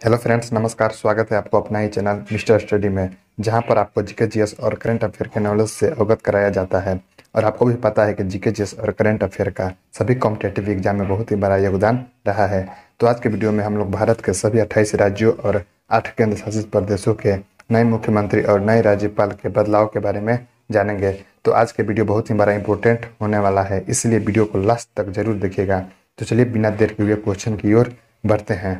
Hello friends नमस्कार, स्वागत है आपको अपना ही चैनल मिस्टर स्टडी में, जहाँ पर आपको जीके जीएस और करंट अफेयर के नॉलेज से अवगत कराया जाता है। और आपको भी पता है कि जीके जीएस और करंट अफेयर का सभी कॉम्पिटेटिव एग्ज़ाम में बहुत ही बड़ा योगदान रहा है। तो आज के वीडियो में हम लोग भारत के सभी अट्ठाईस राज्यों और आठ केंद्र शासित प्रदेशों के नए मुख्यमंत्री और नए राज्यपाल के बदलाव के बारे में जानेंगे। तो आज के वीडियो बहुत ही बड़ा इंपॉर्टेंट होने वाला है, इसलिए वीडियो को लास्ट तक ज़रूर देखिएगा। तो चलिए बिना देर के हुए क्वेश्चन की ओर बढ़ते हैं।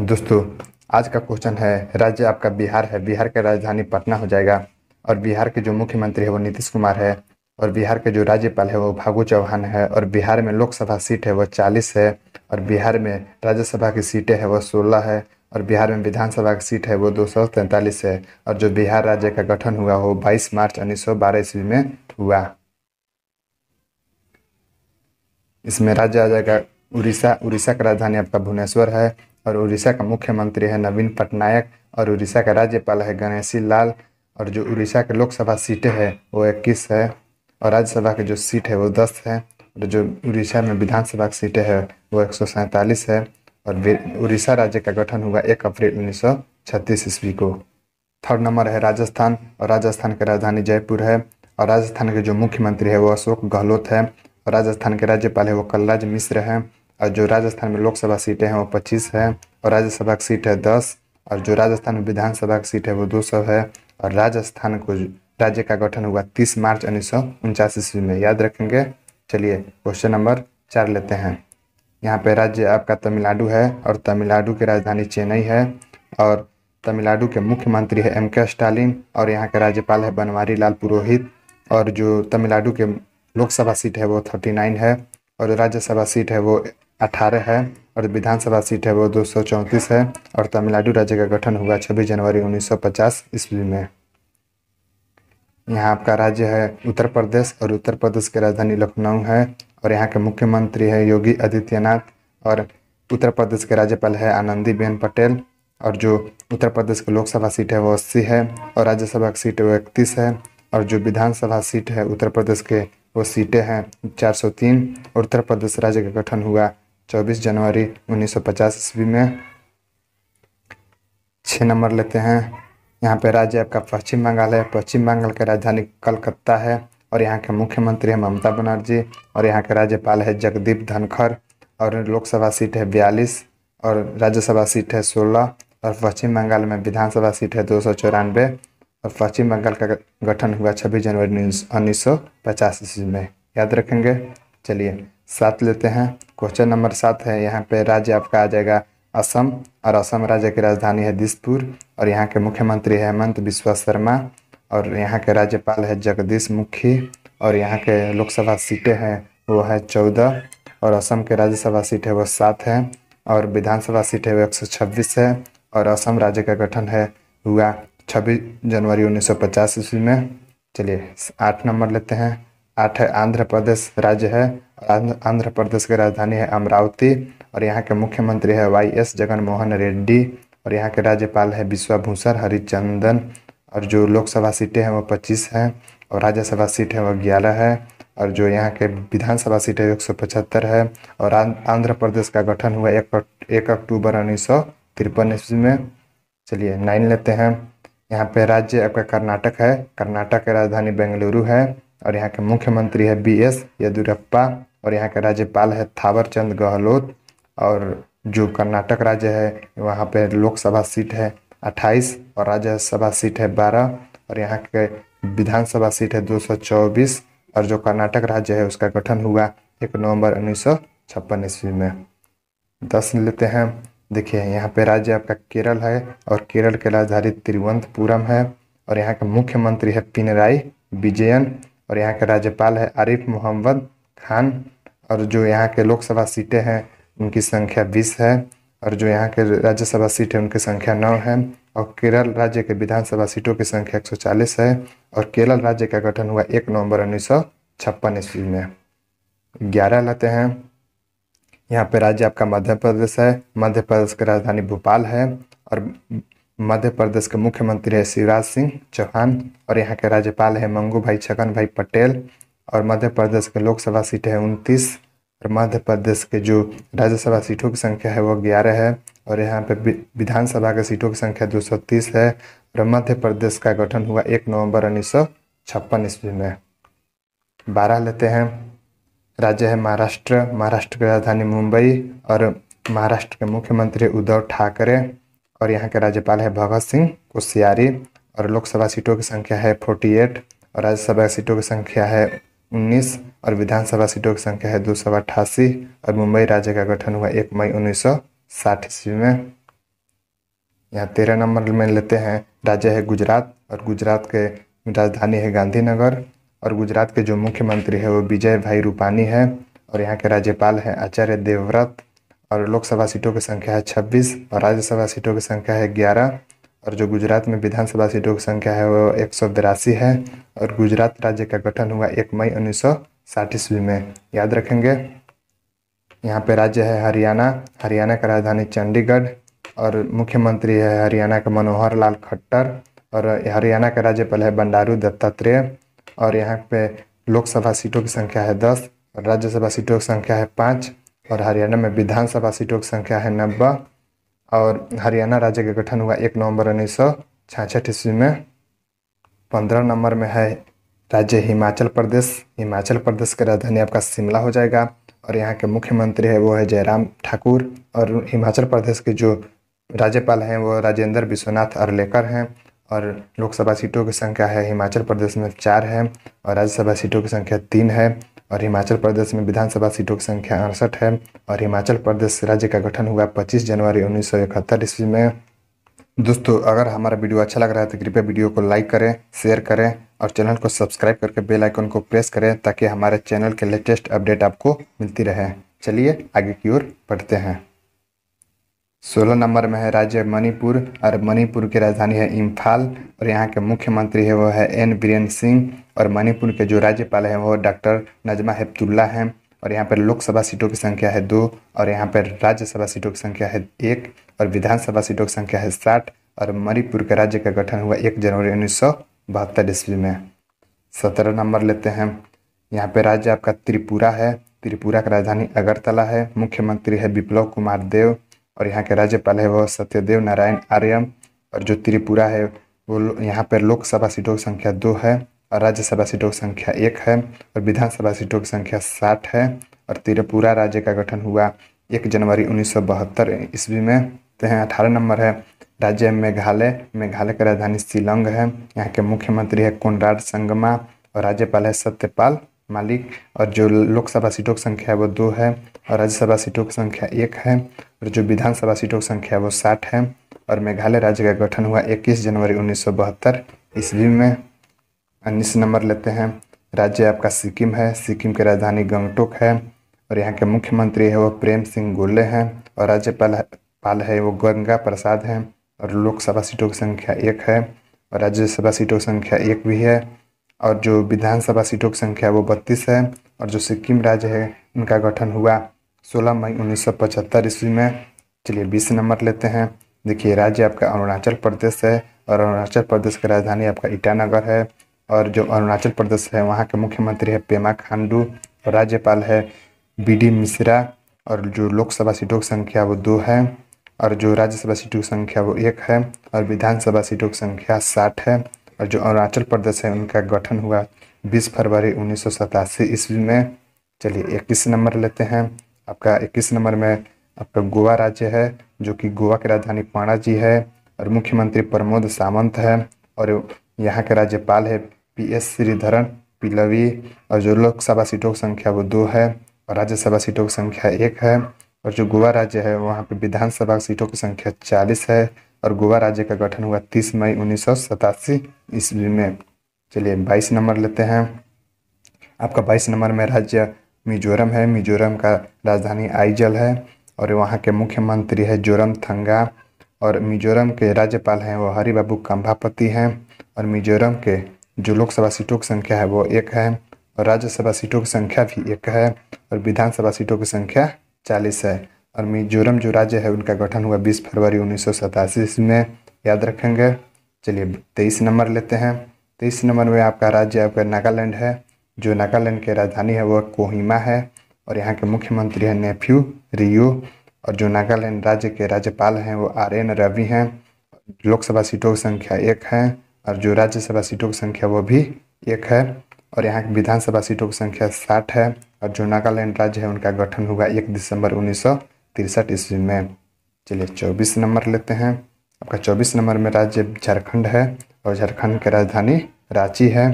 दोस्तों, आज का क्वेश्चन है, राज्य आपका बिहार है। बिहार की राजधानी पटना हो जाएगा। और बिहार के जो मुख्यमंत्री है, वो नीतीश कुमार है। और बिहार के जो राज्यपाल है, वो फागू चौहान है। और बिहार में लोकसभा सीट है, वो चालीस है। और बिहार में राज्यसभा की सीटें है, वो सोलह है। और बिहार में विधानसभा की सीट है, वो दो सौ तैंतालीस है। और जो बिहार राज्य का गठन हुआ, वो बाईस मार्च उन्नीस सौ बारह ईस्वी में हुआ। इसमें राज्य आ जाएगा, उड़ीसा। उड़ीसा का राजधानी आपका भुवनेश्वर है। और उड़ीसा का मुख्यमंत्री है नवीन पटनायक और उड़ीसा का राज्यपाल है गणेशी लाल और जो उड़ीसा के लोकसभा सीटें हैं, वो इक्कीस है और राज्यसभा की जो सीट है, वो दस है और जो उड़ीसा में विधानसभा की सीटें हैं, वो एक सौ सैंतालीस है और उड़ीसा राज्य का गठन हुआ एक अप्रैल उन्नीस सौ छत्तीस ईस्वी को। थर्ड नंबर है राजस्थान और राजस्थान की राजधानी जयपुर है और राजस्थान के जो मुख्यमंत्री है, वो अशोक गहलोत है और राजस्थान के राज्यपाल है, वो कलराज मिश्र हैं और जो राजस्थान में लोकसभा सीटें हैं वो पच्चीस है, और राज्यसभा की सीट है दस, और जो राजस्थान में विधानसभा की सीट है वो दो सौ है, और राजस्थान को राज्य का गठन हुआ तीस मार्च उन्नीस सौ उनचास ईस्वी में। याद रखेंगे, चलिए क्वेश्चन नंबर चार लेते हैं। यहाँ पे राज्य आपका तमिलनाडु है, और तमिलनाडु की राजधानी चेन्नई है, और तमिलनाडु के मुख्यमंत्री है एम के स्टालिन, और यहाँ के राज्यपाल है बनवारी लाल पुरोहित, और जो तमिलनाडु के लोकसभा सीट है वो थर्टी नाइन है, और राज्यसभा सीट है वो अठारह है और विधानसभा सीट है वो दो सौ चौंतीस है और तमिलनाडु राज्य का गठन हुआ छब्बीस जनवरी उन्नीस सौ पचास ईस्वी में। यहाँ आपका राज्य है उत्तर प्रदेश और उत्तर प्रदेश की राजधानी लखनऊ है और यहाँ के मुख्यमंत्री है योगी आदित्यनाथ और उत्तर प्रदेश के राज्यपाल है आनंदीबेन पटेल और जो उत्तर प्रदेश की लोकसभा सीट है वो अस्सी है और राज्यसभा की सीट वो इकतीस है और जो विधानसभा सीट है उत्तर प्रदेश के वो सीटें हैं 403 और उत्तर प्रदेश राज्य का गठन हुआ 24 जनवरी 1950 ईस्वी में। छः नंबर लेते हैं। यहाँ पे राज्य आपका पश्चिम बंगाल है। पश्चिम बंगाल की राजधानी कलकत्ता है और यहाँ के मुख्यमंत्री है ममता बनर्जी और यहाँ के राज्यपाल है जगदीप धनखड़ और लोकसभा सीट है बयालीस और राज्यसभा सीट है सोलह और पश्चिम बंगाल में विधानसभा सीट है दो सौ चौरानवे और पश्चिम बंगाल का गठन हुआ छब्बीस जनवरी उन्नीस सौ पचास ईस्वी में। याद रखेंगे। चलिए सात लेते हैं। क्वेश्चन नंबर सात है, यहाँ पे राज्य आपका आ जाएगा असम, और असम राज्य की राजधानी है दिसपुर, और यहाँ के मुख्यमंत्री है हेमंत बिश्वा शर्मा, और यहाँ के राज्यपाल है जगदीश मुखी, और यहाँ के लोकसभा सीटें हैं वो है चौदह, और असम के राज्यसभा सीट है वो सात है, और विधानसभा सीट है वो एक सौ छब्बीस है, और असम राज्य का गठन है हुआ छब्बीस जनवरी उन्नीस सौ पचास ईस्वी में। चलिए, आठ नंबर लेते हैं। आठ है आंध्र प्रदेश राज्य है आंध्र प्रदेश की राजधानी है अमरावती और यहाँ के मुख्यमंत्री है वाई एस जगन मोहन रेड्डी और यहाँ के राज्यपाल है विश्वभूषण हरिचंदन और जो लोकसभा सीटें हैं वो पच्चीस हैं और राज्यसभा सीट है वो ग्यारह है और जो यहाँ के विधानसभा सीट है एक सौ पचहत्तर है और आंध्र प्रदेश का गठन हुआ एक एक अक्टूबर उन्नीस सौ तिरपन ईस्वी में। चलिए, नाइन लेते हैं। यहाँ पे राज्य आपका कर्नाटक है। कर्नाटक की राजधानी बेंगलुरु है और यहाँ के मुख्यमंत्री है बी एस येदुरप्पा और यहाँ का राज्यपाल है थावरचंद गहलोत और जो कर्नाटक राज्य है, वहाँ पे लोकसभा सीट है अट्ठाईस और राज्यसभा सीट है बारह और यहाँ के विधानसभा सीट है दो सौ चौबीस और जो कर्नाटक राज्य है उसका गठन हुआ एक नवंबर उन्नीस सौ छप्पन ईस्वी में। दस लेते हैं। देखिए, यहाँ पे राज्य आपका केरल है और केरल के राजधानी तिरुवनंतपुरम है और यहाँ का मुख्यमंत्री है पिनराई विजयन और यहाँ के राज्यपाल है आरिफ मोहम्मद खान और जो यहाँ के लोकसभा सीटें हैं, उनकी संख्या बीस है और जो यहाँ के राज्यसभा सीट है, उनकी संख्या नौ है और केरल राज्य के विधानसभा सीटों की संख्या एक सौ चालीस है और केरल राज्य का गठन हुआ एक नवंबर उन्नीस सौ छप्पन ईस्वी में। ग्यारह लेते हैं। यहाँ पे राज्य आपका मध्य प्रदेश है। मध्य प्रदेश की राजधानी भोपाल है और मध्य प्रदेश के मुख्यमंत्री है शिवराज सिंह चौहान और यहाँ के राज्यपाल है मंगू भाई छगन भाई पटेल और मध्य प्रदेश के लोकसभा सीट है उनतीस, और मध्य प्रदेश के जो राज्यसभा सीटों की संख्या है वो ग्यारह है, और यहाँ पे विधानसभा के सीटों की संख्या 230 है, और मध्य प्रदेश का गठन हुआ एक नवंबर उन्नीस सौ छप्पन ईस्वी में। बारह लेते हैं, राज्य है महाराष्ट्र महाराष्ट्र की राजधानी मुंबई, और महाराष्ट्र के मुख्यमंत्री उद्धव ठाकरे, और यहाँ के राज्यपाल है भगत सिंह कोश्यारी, और लोकसभा सीटों की संख्या है फोर्टी एट, और राज्यसभा सीटों की संख्या है उन्नीस और विधानसभा सीटों की संख्या है दो सौ अट्ठासी और मुंबई राज्य का गठन हुआ एक मई उन्नीस सौ साठ ईस्वी में। यहाँ तेरह नंबर में लेते हैं, राज्य है गुजरात और गुजरात के राजधानी है गांधीनगर और गुजरात के जो मुख्यमंत्री है वो विजय भाई रूपानी है और यहाँ के राज्यपाल हैं आचार्य देवव्रत और लोकसभा सीटों की संख्या है छब्बीस और राज्यसभा सीटों की संख्या है ग्यारह। और जो गुजरात में विधानसभा सीटों की संख्या है, वो एक सौ बिरासी है और गुजरात राज्य का गठन हुआ एक मई उन्नीस सौ साठ ईस्वी में। याद रखेंगे, यहाँ पे राज्य है हरियाणा हरियाणा का राजधानी चंडीगढ़ और मुख्यमंत्री है हरियाणा का मनोहर लाल खट्टर और हरियाणा का राज्यपाल है बंडारू दत्तात्रेय और यहाँ पे लोकसभा सीटों की संख्या है दस और राज्यसभा सीटों की संख्या है पाँच और हरियाणा में विधानसभा सीटों की संख्या है नब्बे और हरियाणा राज्य का गठन हुआ एक नवंबर उन्नीस सौ छाछठ ईस्वी में। पंद्रह नंबर में है राज्य हिमाचल प्रदेश। हिमाचल प्रदेश की राजधानी आपका शिमला हो जाएगा और यहाँ के मुख्यमंत्री है वो है जयराम ठाकुर और हिमाचल प्रदेश के जो राज्यपाल हैं वो राजेंद्र विश्वनाथ अरलेकर हैं और लोकसभा सीटों की संख्या है हिमाचल प्रदेश में चार है और राज्यसभा सीटों की संख्या तीन है। और हिमाचल प्रदेश में विधानसभा सीटों की संख्या अड़सठ है और हिमाचल प्रदेश राज्य का गठन हुआ 25 जनवरी उन्नीस सौ इकहत्तर ईस्वी में। दोस्तों, अगर हमारा वीडियो अच्छा लग रहा है तो कृपया वीडियो को लाइक करें, शेयर करें और चैनल को सब्सक्राइब करके बेल आइकन को प्रेस करें ताकि हमारे चैनल के लेटेस्ट अपडेट आपको मिलती रहे। चलिए आगे की ओर बढ़ते हैं। सोलह नंबर में है राज्य मणिपुर और मणिपुर की राजधानी है इम्फाल और यहाँ के मुख्यमंत्री है वो है एन बीरेन सिंह और मणिपुर के जो राज्यपाल हैं वो डॉक्टर नजमा हेप्तुल्ला हैं और यहाँ पर लोकसभा सीटों की संख्या है दो और यहाँ पर राज्यसभा सीटों की संख्या है एक और विधानसभा सीटों की संख्या है साठ और मणिपुर के राज्य का गठन हुआ एक जनवरी उन्नीस सौ बहत्तर ईस्वी में। सत्रह नंबर लेते हैं। यहाँ पे राज्य आपका त्रिपुरा है। त्रिपुरा की राजधानी अगरतला है। मुख्यमंत्री है विप्लव कुमार देव और यहाँ के राज्यपाल है वह सत्यदेव नारायण आर्यम और जो त्रिपुरा है, वो यहाँ पर लोकसभा सीटों की संख्या दो है और राज्यसभा सीटों की संख्या एक है और विधानसभा सीटों की संख्या साठ है और त्रिपुरा राज्य का गठन हुआ एक जनवरी उन्नीस सौ बहत्तर ईस्वी में। तो यहाँ अठारह नंबर है, राज्य मेघालय मेघालय की राजधानी शिलोंग है। यहाँ के मुख्यमंत्री है कोनराड संगमा और राज्यपाल है सत्यपाल मालिक और जो लोकसभा सीटों की संख्या है वो दो है और राज्यसभा सीटों की संख्या एक है और जो विधानसभा सीटों की संख्या है वो साठ है और मेघालय राज्य का गठन हुआ इक्कीस जनवरी उन्नीस सौ बहत्तर। ईस्वी में उन्नीस नंबर लेते हैं। राज्य आपका सिक्किम है। सिक्किम की राजधानी गंगटोक है और यहाँ के मुख्यमंत्री है वो प्रेम सिंह गोले हैं और राज्यपाल पाल है वो गंगा प्रसाद हैं और लोकसभा सीटों की संख्या एक है और राज्यसभा सीटों की संख्या एक भी है। और जो विधानसभा सीटों की संख्या वो बत्तीस है और जो सिक्किम राज्य है उनका गठन हुआ सोलह मई उन्नीस सौ पचहत्तर ईस्वी में। चलिए बीस नंबर लेते हैं। देखिए, राज्य आपका अरुणाचल प्रदेश है और अरुणाचल प्रदेश की राजधानी आपका ईटानगर है और जो अरुणाचल प्रदेश है, वहाँ के मुख्यमंत्री है पेमा खांडू और राज्यपाल है बी डी मिश्रा और जो लोकसभा सीटों की संख्या वो दो है और जो राज्यसभा सीटों की संख्या वो एक है और विधानसभा सीटों की संख्या साठ है। और जो अरुणाचल प्रदेश है, उनका गठन हुआ 20 फरवरी उन्नीस सौ सतासी ईस्वी में। चलिए, इक्कीस नंबर लेते हैं। आपका इक्कीस नंबर में आपका गोवा राज्य है, जो कि गोवा की राजधानी पाणाजी है, और मुख्यमंत्री प्रमोद सावंत है, और यहाँ के राज्यपाल है पी एस श्रीधरन पिलवी, और जो लोकसभा सीटों की संख्या वो दो है, और राज्यसभा सीटों की संख्या एक है, और जो गोवा राज्य है, वहाँ पे विधानसभा सीटों की संख्या चालीस है और गोवा राज्य का गठन हुआ तीस मई उन्नीस सौ सतासी ईस्वी में। चलिए बाईस नंबर लेते हैं। आपका बाईस नंबर में राज्य मिजोरम है। मिजोरम का राजधानी आइजल है और वहाँ के मुख्यमंत्री है जोरम थंगा और मिजोरम के राज्यपाल हैं वो हरिबाबू कंभापति हैं और मिजोरम के जो लोकसभा सीटों की संख्या है वो एक है और राज्यसभा सीटों की संख्या भी एक है और विधानसभा सीटों की संख्या चालीस है। और मिजोरम जो राज्य है, उनका गठन हुआ बीस फरवरी उन्नीस सौ सतासी में। याद रखेंगे, चलिए तेईस नंबर लेते हैं। तेईस नंबर में आपका राज्य, आपका नागालैंड है। जो नागालैंड की राजधानी है, वह कोहिमा है। और यहाँ के मुख्यमंत्री हैं नेफ्यू, रियो। और जो नागालैंड राज्य के राज्यपाल हैं, वो आर एन रवि हैं। लोकसभा सीटों की संख्या एक है। और जो राज्यसभा सीटों की संख्या, वो भी एक है। और यहाँ की विधानसभा सीटों की संख्या साठ है। और जो नागालैंड राज्य है, उनका गठन हुआ एक दिसंबर उन्नीस सौ तिरसठ ईस्वी में चलिए चौबीस नंबर लेते हैं। आपका चौबीस नंबर में राज्य झारखंड है और झारखंड की राजधानी रांची है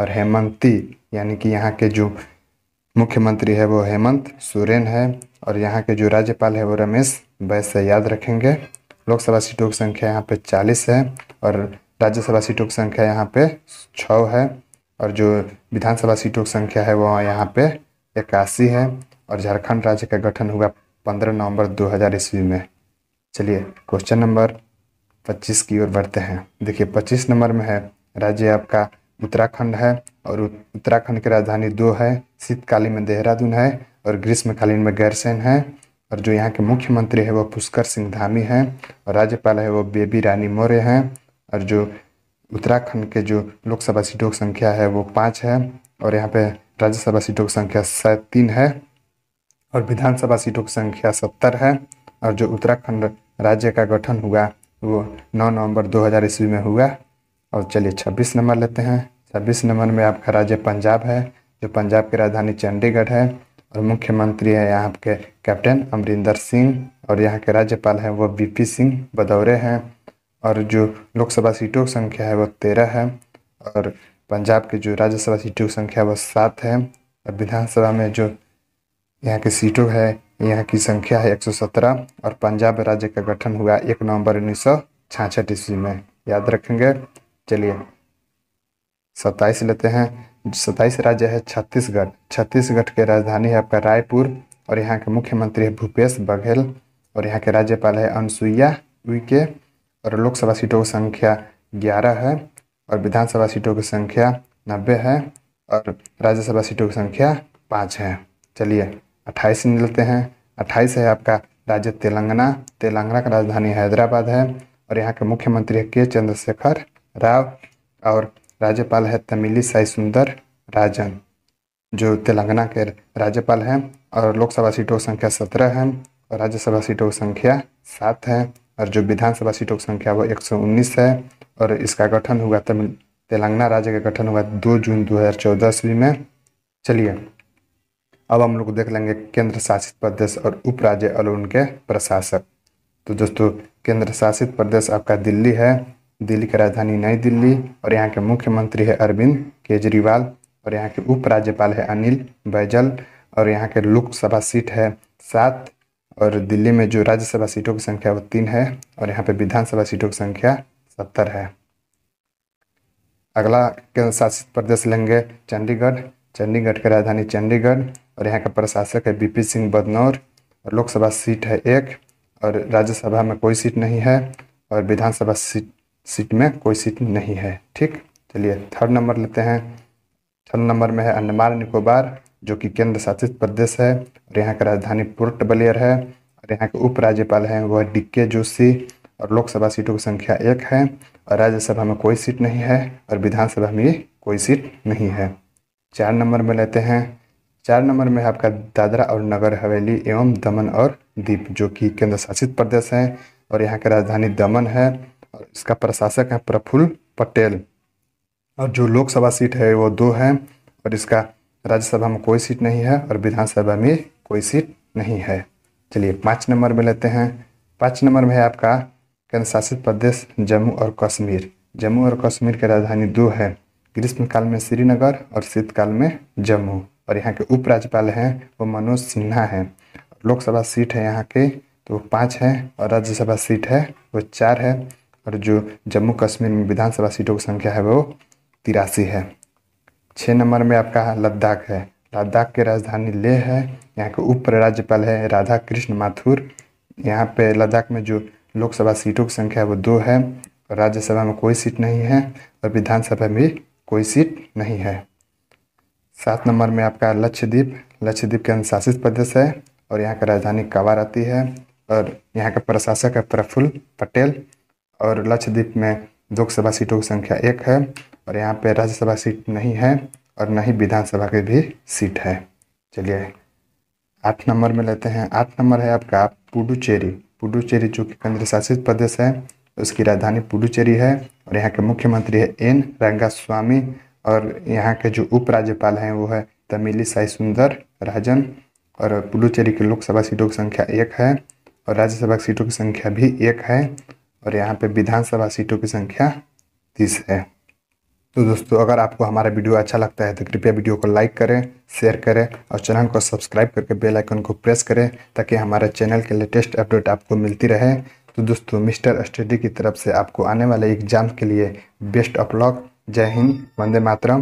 और हेमंती, यानी कि यहाँ के जो मुख्यमंत्री है वो हेमंत सोरेन है और यहाँ के जो राज्यपाल है वो रमेश वैसे याद रखेंगे। लोकसभा सीटों की संख्या यहाँ पे चालीस है और राज्यसभा सीटों की संख्या यहाँ पे छः है और जो विधानसभा सीटों की संख्या है वो यहाँ पे इक्यासी है और झारखंड राज्य का गठन हुआ पंद्रह नवंबर 2000 ईस्वी में। चलिए क्वेश्चन नंबर पच्चीस की ओर बढ़ते हैं। देखिए, पच्चीस नंबर में है, राज्य आपका उत्तराखंड है और उत्तराखंड की राजधानी दो है, शीतकालीन में देहरादून है और ग्रीष्मकालीन में गैरसैन है और जो यहाँ के मुख्यमंत्री है वो पुष्कर सिंह धामी हैं और राज्यपाल है वो बेबी रानी मौर्य हैं और जो उत्तराखंड के जो लोकसभा सीटों की संख्या है वो पाँच है और यहाँ पे राज्यसभा सीटों की संख्या शायद तीन है। और विधानसभा सीटों की संख्या सत्तर है और जो उत्तराखंड राज्य का गठन हुआ, वो नौ नवंबर 2000 ईस्वी में हुआ। और चलिए छब्बीस नंबर लेते हैं। छब्बीस नंबर में आपका राज्य पंजाब है, जो पंजाब की राजधानी चंडीगढ़ है। और मुख्यमंत्री है यहाँ के कैप्टन अमरिंदर सिंह और यहाँ के राज्यपाल हैं वो बी सिंह बदौरे हैं। और जो लोकसभा सीटों की संख्या है वो तेरह है। और पंजाब की जो राज्यसभा सीटों की संख्या वो सात है। और विधानसभा में जो यहाँ की सीटों है, यहाँ की संख्या है 117 और पंजाब राज्य का गठन हुआ एक नवंबर उन्नीस सौ छाछठ ईस्वी में। याद रखेंगे, चलिए। सत्ताईस लेते हैं। सत्ताईस राज्य है छत्तीसगढ़। छत्तीसगढ़ के राजधानी है आपका रायपुर और यहाँ के मुख्यमंत्री है भूपेश बघेल और यहाँ के राज्यपाल है अनसुईया उइके और लोकसभा सीटों की संख्या ग्यारह है और विधानसभा सीटों की संख्या नब्बे है और राज्यसभा सीटों की संख्या पाँच है। चलिए। अट्ठाईस मिलते हैं। अट्ठाईस है आपका राज्य तेलंगाना। तेलंगाना का राजधानी हैदराबाद है और यहाँ के मुख्यमंत्री है के चंद्रशेखर राव और राज्यपाल है तमिली साई सुंदर राजन, जो तेलंगाना के राज्यपाल हैं और लोकसभा सीटों की संख्या सत्रह है और राज्यसभा सीटों की संख्या सात है और जो विधानसभा सीटों की संख्या वो एक सौ उन्नीस है और इसका गठन हुआ तमिल, तेलंगाना राज्य का गठन हुआ दो जून दो हज़ार चौदह ईस्वी में। चलिए अब हम लोग देख लेंगे केंद्र शासित प्रदेश और उप राज्य और उनके प्रशासक। तो दोस्तों, केंद्र शासित प्रदेश आपका दिल्ली है। दिल्ली की राजधानी नई दिल्ली और यहाँ के मुख्यमंत्री है अरविंद केजरीवाल और यहाँ के उपराज्यपाल है अनिल बैजल और यहाँ के लोकसभा सीट है सात और दिल्ली में जो राज्यसभा सीटों की संख्या वो तीन है और यहाँ पे विधानसभा सीटों की संख्या सत्तर है। अगला केंद्र शासित प्रदेश लेंगे चंडीगढ़। चंडीगढ़ की राजधानी चंडीगढ़ और यहाँ का प्रशासक है बीपी सिंह बदनौर और लोकसभा सीट है एक और राज्यसभा में कोई सीट नहीं है और विधानसभा सीट सीट में कोई सीट नहीं है। ठीक? चलिए थर्ड नंबर लेते हैं। थर्ड नंबर में है अंडमान निकोबार, जो कि केंद्र शासित प्रदेश है और यहाँ का राजधानी पोर्ट बलियर है और यहाँ के उपराज्यपाल हैं वह डी के जोशी और लोकसभा सीटों की संख्या एक है और राज्यसभा में कोई सीट नहीं है और विधानसभा में कोई सीट नहीं है। चार नंबर में लेते हैं। चार नंबर में आपका दादरा और नगर हवेली एवं दमन और दीप, जो कि केंद्र शासित प्रदेश है और यहाँ की राजधानी दमन है। और इसका प्रशासक है प्रफुल्ल पटेल। और जो लोकसभा सीट है वो दो है और इसका राज्यसभा में कोई सीट नहीं है और विधानसभा में कोई सीट नहीं है। चलिए पाँच नंबर में लेते हैं। पाँच नंबर में है आपका केंद्र शासित प्रदेश जम्मू और कश्मीर। जम्मू और कश्मीर की राजधानी दो है। ग्रीष्मकाल में श्रीनगर और शीतकाल में जम्मू। और यहाँ के उपराज्यपाल हैं, वो मनोज सिन्हा हैं। लोकसभा सीट है यहाँ के तो पाँच है और राज्यसभा सीट है, वो चार है। और जो जम्मू कश्मीर में विधानसभा सीटों की संख्या है, वो तिरासी है। छः नंबर में आपका लद्दाख है। लद्दाख की राजधानी लेह है, यहाँ के उप राज्यपाल है राधा कृष्ण माथुर। यहाँ पे लद्दाख में जो लोकसभा सीटों की संख्या है, वो दो है। और राज्यसभा में कोई सीट नहीं है और विधानसभा में कोई सीट नहीं है। सात नंबर में आपका लक्षद्वीप लक्षद्वीप के अनुशासित प्रदेश है और यहाँ का राजधानी कावा आती है और यहाँ का प्रशासक है प्रफुल्ल पटेल और लक्षद्वीप में लोकसभा सीटों की संख्या एक है और यहाँ पे राज्यसभा सीट नहीं है और न ही विधानसभा की भी सीट है। चलिए, आठ नंबर में लेते हैं। आठ नंबर है आपका पुडुचेरी। पुडुचेरी जो कि केंद्र शासित प्रदेश है, उसकी राजधानी पुडुचेरी है और यहाँ के मुख्यमंत्री है एन रंगास्वामी। और यहाँ के जो उपराज्यपाल हैं वो है तमिली साई सुंदर राजन और पुडुचेरी की लोकसभा सीटों की संख्या एक है और राज्यसभा सीटों की संख्या भी एक है और यहाँ पे विधानसभा सीटों की संख्या तीस है। तो दोस्तों, अगर आपको हमारा वीडियो अच्छा लगता है तो कृपया वीडियो को लाइक करें, शेयर करें और चैनल को सब्सक्राइब करके बेल आइकन को प्रेस करें ताकि हमारे चैनल के लेटेस्ट अपडेट आपको मिलती रहे। तो दोस्तों, मिस्टर स्टडी की तरफ़ से आपको आने वाले एग्ज़ाम के लिए बेस्ट ऑफ़ लक जय हिंद वंदे मातरम।